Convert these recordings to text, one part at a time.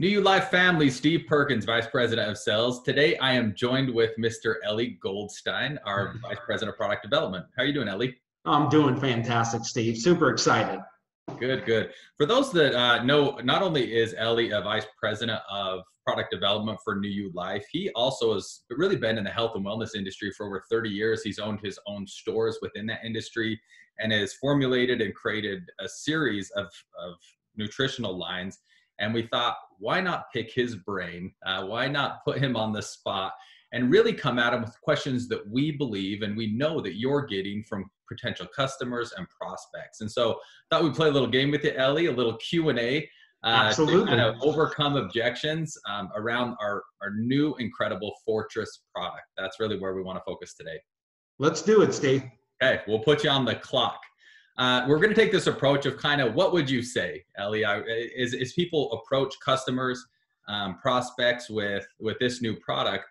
New U Life family, Steve Perkins, Vice President of Sales. Today I am joined with Mr. Ellie Goldstein, our Vice President of Product Development. How are you doing, Ellie? I'm doing fantastic, Steve. Super excited. Good, good. For those that uh, know, not only is Ellie a Vice President of Product Development for New U Life, he also has really been in the health and wellness industry for over 30 years. He's owned his own stores within that industry and has formulated and created a series of, of nutritional lines and we thought, why not pick his brain? Uh, why not put him on the spot and really come at him with questions that we believe and we know that you're getting from potential customers and prospects. And so, thought we'd play a little game with you, Ellie, a little Q and A. Uh, Absolutely. To kind of overcome objections um, around our, our new incredible Fortress product. That's really where we want to focus today. Let's do it, Steve. Okay, we'll put you on the clock. Uh, we're going to take this approach of kind of what would you say, Ellie? Is, is people approach customers, um, prospects with with this new product,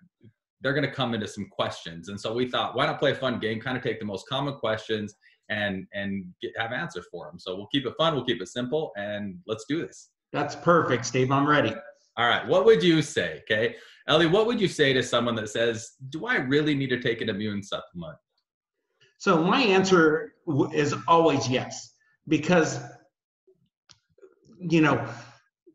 they're going to come into some questions, and so we thought, why not play a fun game? Kind of take the most common questions and and get, have answers for them. So we'll keep it fun, we'll keep it simple, and let's do this. That's perfect, Steve. I'm ready. All right. What would you say? Okay, Ellie, what would you say to someone that says, "Do I really need to take an immune supplement?" So my answer is always yes, because you know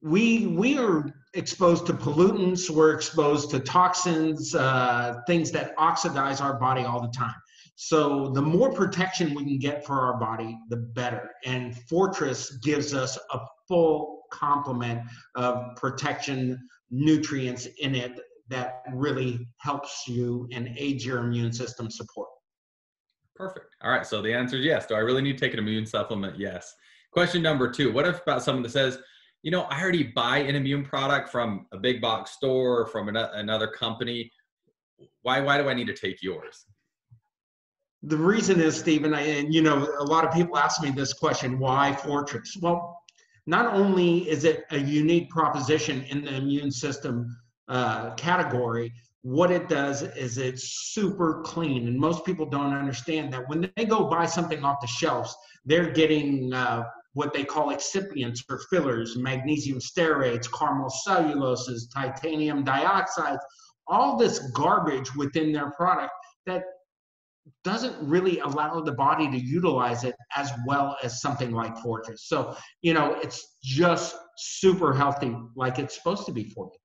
we we are exposed to pollutants, we're exposed to toxins, uh, things that oxidize our body all the time. So the more protection we can get for our body, the better. And Fortress gives us a full complement of protection nutrients in it that really helps you and aids your immune system support. Perfect. All right. So the answer is yes. Do I really need to take an immune supplement? Yes. Question number two What if about someone that says, you know, I already buy an immune product from a big box store or from another company. Why, why do I need to take yours? The reason is, Stephen, I, and you know, a lot of people ask me this question why Fortress? Well, not only is it a unique proposition in the immune system uh, category, what it does is it's super clean and most people don't understand that when they go buy something off the shelves they're getting uh, what they call excipients or fillers magnesium stearates caramel celluloses titanium dioxide all this garbage within their product that doesn't really allow the body to utilize it as well as something like fortress so you know it's just super healthy like it's supposed to be for you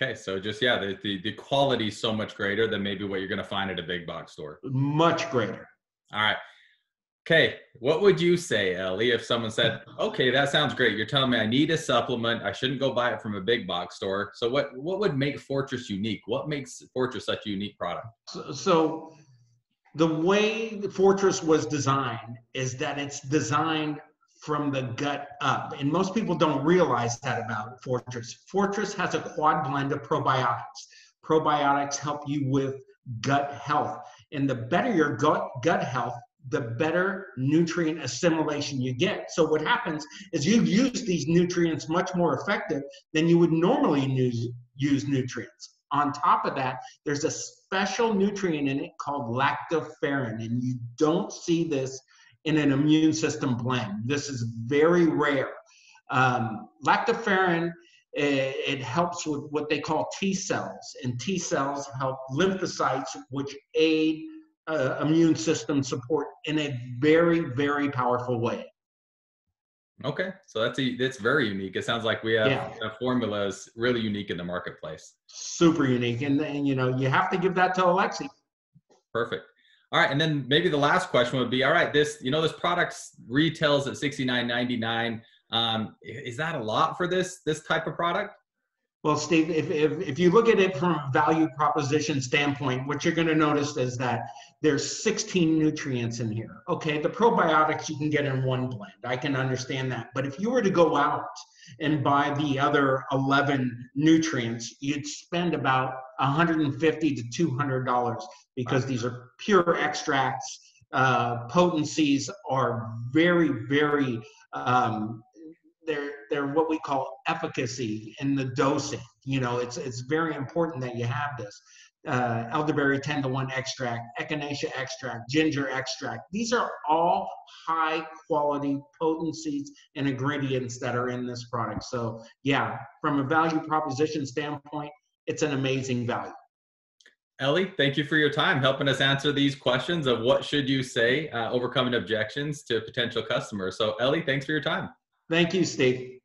Okay, so just yeah, the, the the quality is so much greater than maybe what you're going to find at a big box store. Much greater. All right. Okay, what would you say, Ellie, if someone said, "Okay, that sounds great. You're telling me I need a supplement. I shouldn't go buy it from a big box store." So, what what would make Fortress unique? What makes Fortress such a unique product? So, so the way the Fortress was designed is that it's designed from the gut up. And most people don't realize that about Fortress. Fortress has a quad blend of probiotics. Probiotics help you with gut health. And the better your gut, gut health, the better nutrient assimilation you get. So what happens is you use these nutrients much more effective than you would normally use, use nutrients. On top of that, there's a special nutrient in it called lactoferrin, and you don't see this in an immune system blend. This is very rare. Um, lactoferrin, it, it helps with what they call T cells, and T cells help lymphocytes, which aid uh, immune system support in a very, very powerful way. Okay, so that's a, that's very unique. It sounds like we have yeah. a formula is really unique in the marketplace. Super unique, and, and you know you have to give that to Alexi. Perfect. All right, and then maybe the last question would be: All right, this you know this product retails at sixty nine ninety nine. Um, is that a lot for this this type of product? Well, Steve, if, if, if you look at it from a value proposition standpoint, what you're going to notice is that there's 16 nutrients in here. Okay, the probiotics you can get in one blend. I can understand that. But if you were to go out and buy the other 11 nutrients, you'd spend about 150 to 200 dollars because these are pure extracts. Uh, potencies are very, very um, they're they're what we call efficacy in the dosing. You know, it's it's very important that you have this. uh, elderberry 10 to 1 extract, echinacea extract, ginger extract. These are all high quality potencies and ingredients that are in this product. So, yeah, from a value proposition standpoint, it's an amazing value. Ellie, thank you for your time helping us answer these questions of what should you say, uh, overcoming objections to potential customers. So, Ellie, thanks for your time. Thank you, Steve.